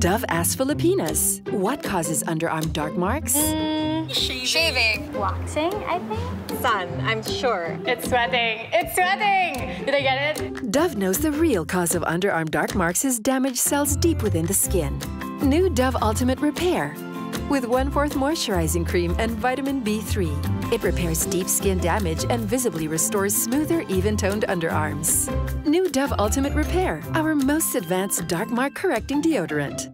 Dove asks Filipinas, what causes underarm dark marks? Mm, shaving. Waxing, I think. Sun, I'm sure. It's sweating. It's sweating. Did I get it? Dove knows the real cause of underarm dark marks is damaged cells deep within the skin. New Dove Ultimate Repair with one-fourth moisturizing cream and vitamin B3. It repairs deep skin damage and visibly restores smoother, even-toned underarms. New Dove Ultimate Repair, our most advanced dark mark correcting deodorant.